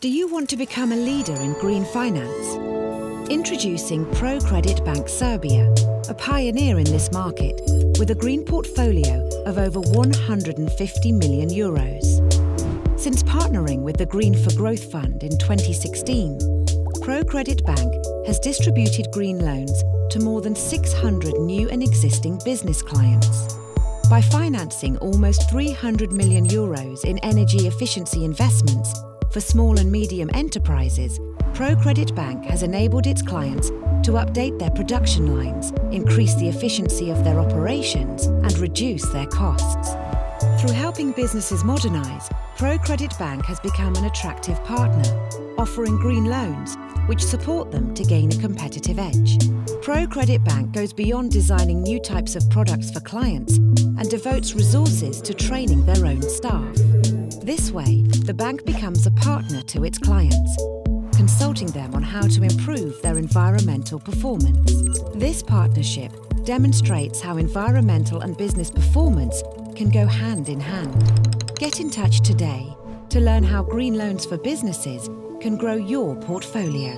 Do you want to become a leader in green finance? Introducing ProCredit Bank Serbia, a pioneer in this market with a green portfolio of over 150 million euros. Since partnering with the Green for Growth Fund in 2016, ProCredit Bank has distributed green loans to more than 600 new and existing business clients. By financing almost 300 million euros in energy efficiency investments for small and medium enterprises, ProCredit Bank has enabled its clients to update their production lines, increase the efficiency of their operations, and reduce their costs. Through helping businesses modernise, ProCredit Bank has become an attractive partner, offering green loans which support them to gain a competitive edge. ProCredit Bank goes beyond designing new types of products for clients and devotes resources to training their own staff. This way, the bank becomes a partner to its clients, consulting them on how to improve their environmental performance. This partnership demonstrates how environmental and business performance can go hand in hand. Get in touch today to learn how green loans for businesses can grow your portfolio.